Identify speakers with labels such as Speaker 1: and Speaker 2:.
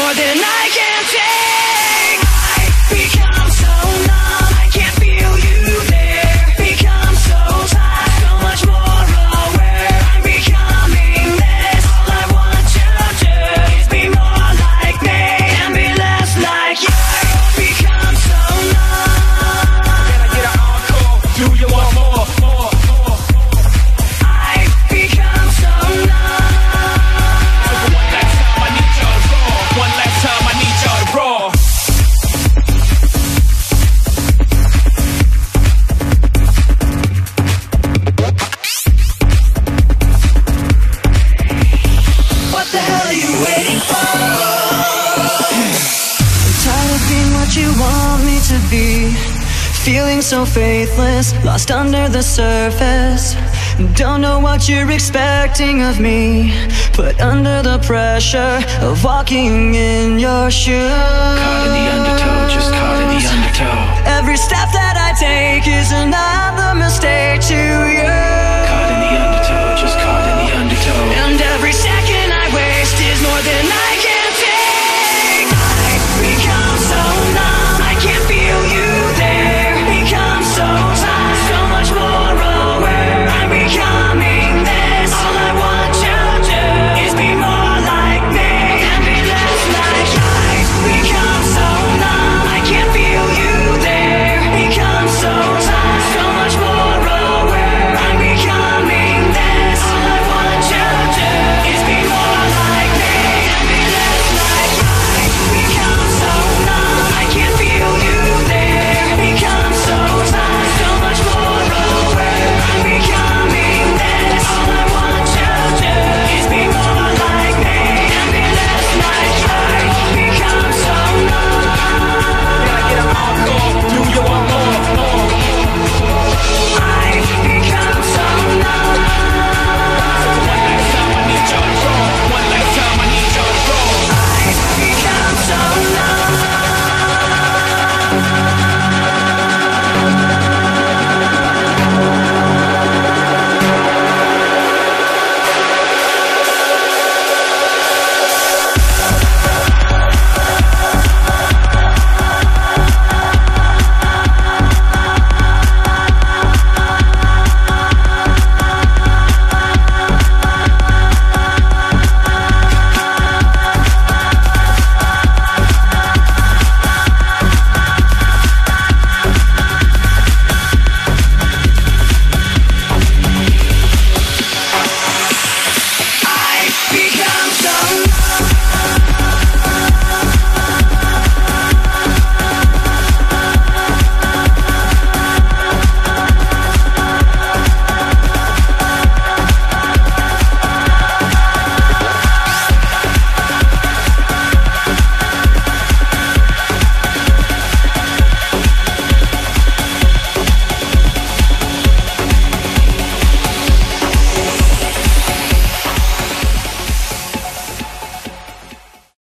Speaker 1: more than I can take. what you want me to be. Feeling so faithless, lost under the surface. Don't know what you're expecting of me. but under the pressure of walking in your shoes.